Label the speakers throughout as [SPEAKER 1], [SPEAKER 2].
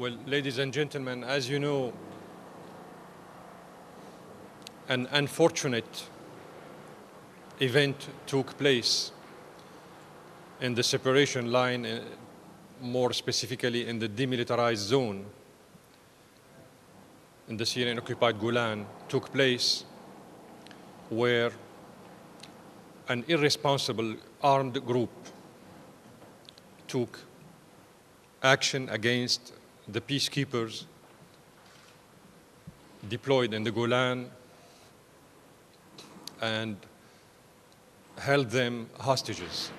[SPEAKER 1] Well, ladies and gentlemen, as you know, an unfortunate event took place in the separation line, uh, more specifically in the demilitarized zone in the Syrian occupied Golan, took place where an irresponsible armed group took action against the peacekeepers deployed in the Golan and held them hostages.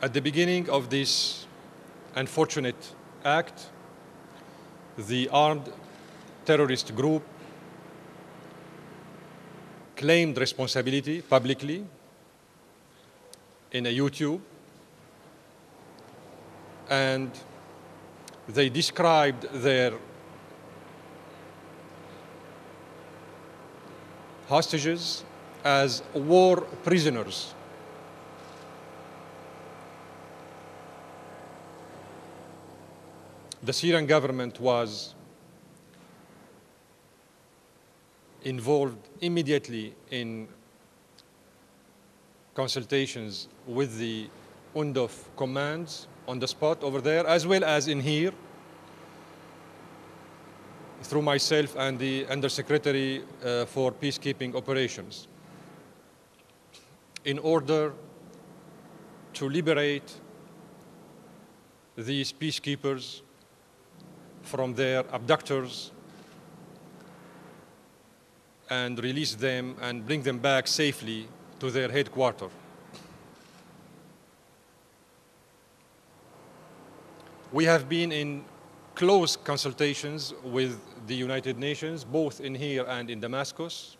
[SPEAKER 1] At the beginning of this unfortunate act, the armed terrorist group claimed responsibility publicly in a YouTube and they described their hostages as war prisoners. The Syrian government was involved immediately in consultations with the UNDOF commands on the spot over there, as well as in here, through myself and the Undersecretary uh, for Peacekeeping Operations, in order to liberate these peacekeepers from their abductors and release them and bring them back safely to their headquarters. We have been in close consultations with the United Nations, both in here and in Damascus.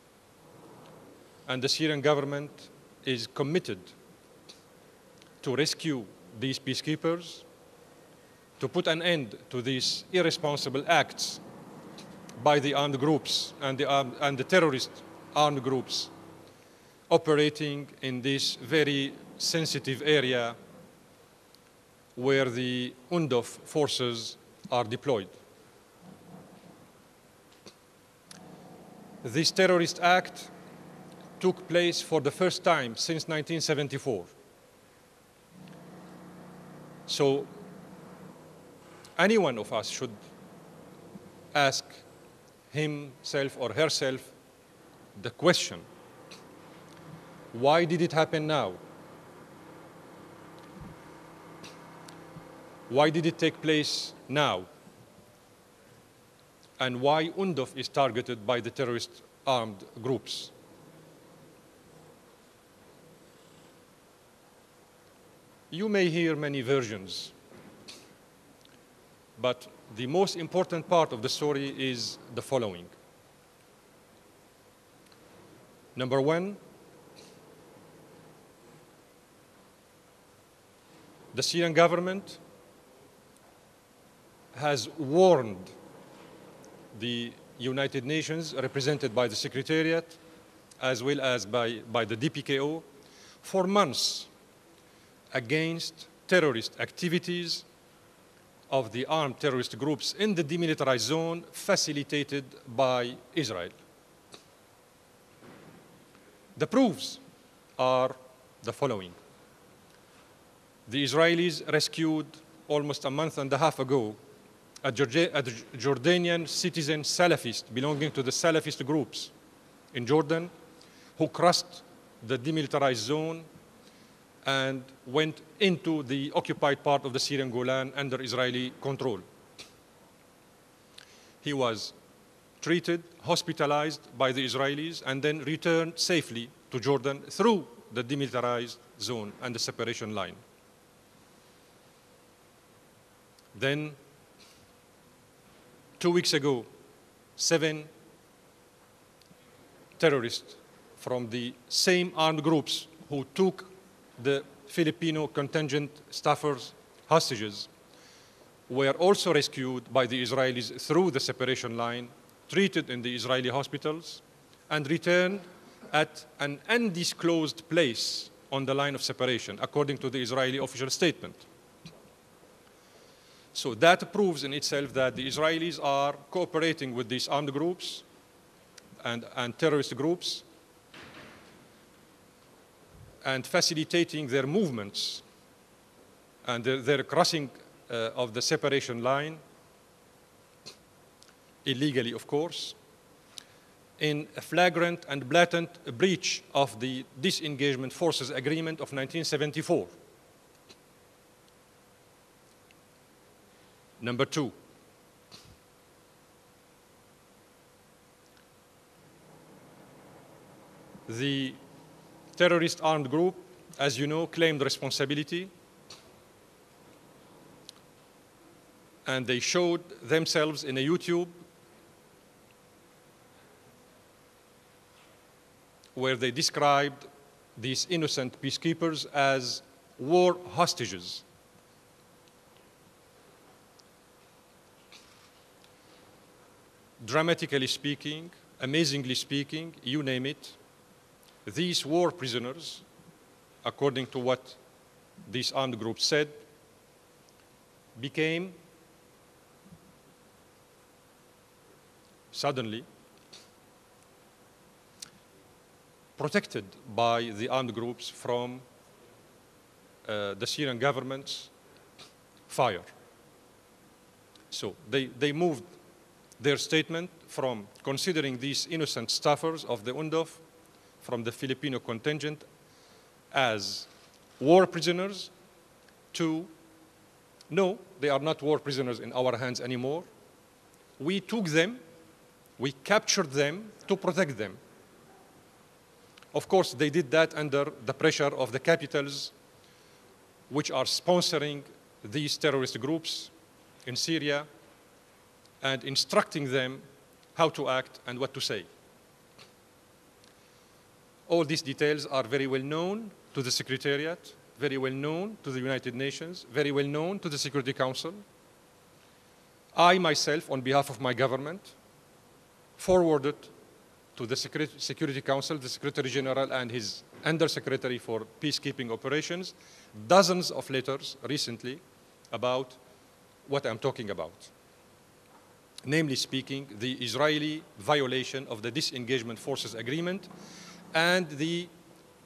[SPEAKER 1] And the Syrian government is committed to rescue these peacekeepers, to put an end to these irresponsible acts by the armed groups and the, armed, and the terrorist armed groups operating in this very sensitive area where the UNDOF forces are deployed. This terrorist act took place for the first time since 1974. So any one of us should ask himself or herself the question, why did it happen now? Why did it take place now? And why UNDOF is targeted by the terrorist armed groups? You may hear many versions, but the most important part of the story is the following. Number one, the Syrian government has warned the United Nations, represented by the Secretariat, as well as by, by the DPKO, for months against terrorist activities of the armed terrorist groups in the demilitarized zone facilitated by Israel. The proofs are the following. The Israelis rescued almost a month and a half ago a, Jordanian citizen Salafist belonging to the Salafist groups in Jordan who crossed the demilitarized zone and went into the occupied part of the Syrian Golan under Israeli control. He was treated, hospitalized by the Israelis, and then returned safely to Jordan through the demilitarized zone and the separation line. Then Two weeks ago, seven terrorists from the same armed groups who took the Filipino contingent staffers hostages were also rescued by the Israelis through the separation line, treated in the Israeli hospitals, and returned at an undisclosed place on the line of separation, according to the Israeli official statement. So that proves in itself that the Israelis are cooperating with these armed groups and, and terrorist groups and facilitating their movements and their, their crossing uh, of the separation line, illegally, of course, in a flagrant and blatant breach of the Disengagement Forces Agreement of 1974. Number two, the terrorist armed group, as you know, claimed responsibility and they showed themselves in a YouTube where they described these innocent peacekeepers as war hostages. Dramatically speaking, amazingly speaking, you name it, these war prisoners, according to what these armed groups said, became suddenly protected by the armed groups from uh, the Syrian government's fire. So they, they moved their statement from considering these innocent staffers of the UNDOF from the Filipino contingent as war prisoners to no, they are not war prisoners in our hands anymore. We took them, we captured them to protect them. Of course, they did that under the pressure of the capitals which are sponsoring these terrorist groups in Syria and instructing them how to act and what to say. All these details are very well known to the Secretariat, very well known to the United Nations, very well known to the Security Council. I myself, on behalf of my government, forwarded to the Security Council, the Secretary General and his Undersecretary for Peacekeeping Operations, dozens of letters recently about what I'm talking about. Namely speaking, the Israeli violation of the Disengagement Forces Agreement and the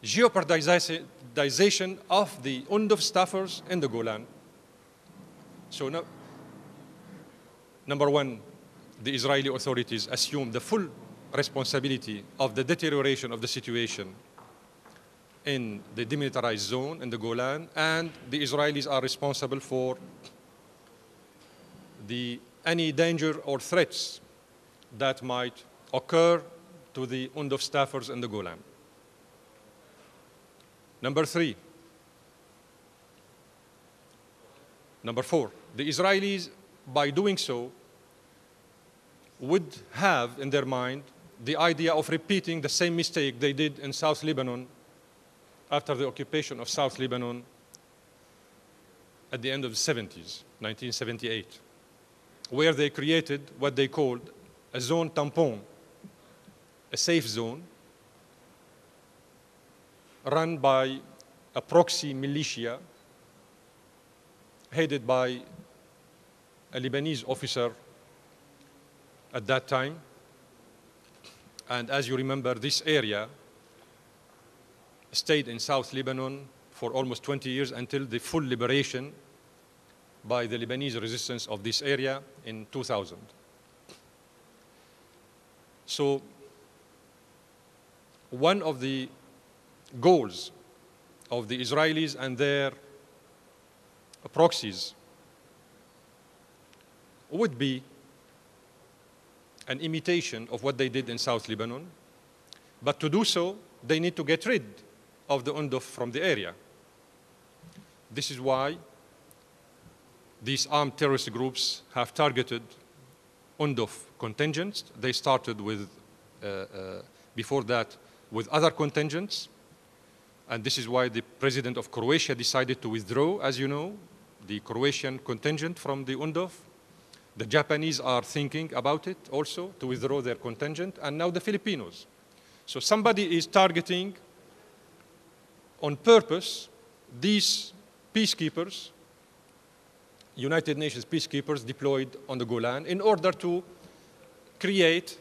[SPEAKER 1] jeopardization of the UNDOF staffers in the Golan. So no, number one, the Israeli authorities assume the full responsibility of the deterioration of the situation in the demilitarized zone in the Golan, and the Israelis are responsible for the, any danger or threats that might occur to the UNDOF staffers in the Golan. Number three. Number four, the Israelis, by doing so, would have in their mind the idea of repeating the same mistake they did in South Lebanon after the occupation of South Lebanon at the end of the 70s, 1978, where they created what they called a zone tampon, a safe zone run by a proxy militia headed by a Lebanese officer at that time. And as you remember, this area stayed in South Lebanon for almost 20 years until the full liberation by the Lebanese resistance of this area in 2000. So one of the goals of the Israelis and their proxies would be an imitation of what they did in South Lebanon. But to do so, they need to get rid of the UNDOF from the area. This is why these armed terrorist groups have targeted UNDOF contingents. They started with, uh, uh, before that, with other contingents. And this is why the president of Croatia decided to withdraw, as you know, the Croatian contingent from the UNDOF. The Japanese are thinking about it also to withdraw their contingent, and now the Filipinos. So somebody is targeting on purpose, these peacekeepers, United Nations peacekeepers deployed on the Golan in order to create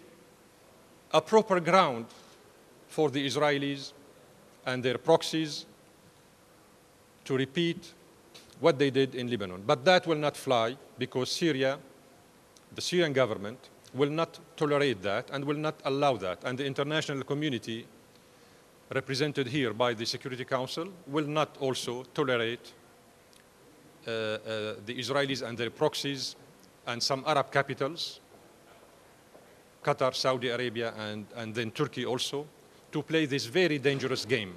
[SPEAKER 1] a proper ground for the Israelis and their proxies to repeat what they did in Lebanon. But that will not fly because Syria, the Syrian government, will not tolerate that and will not allow that. And the international community, represented here by the Security Council, will not also tolerate Uh, uh, the Israelis and their proxies and some Arab capitals, Qatar, Saudi Arabia, and, and then Turkey also, to play this very dangerous game.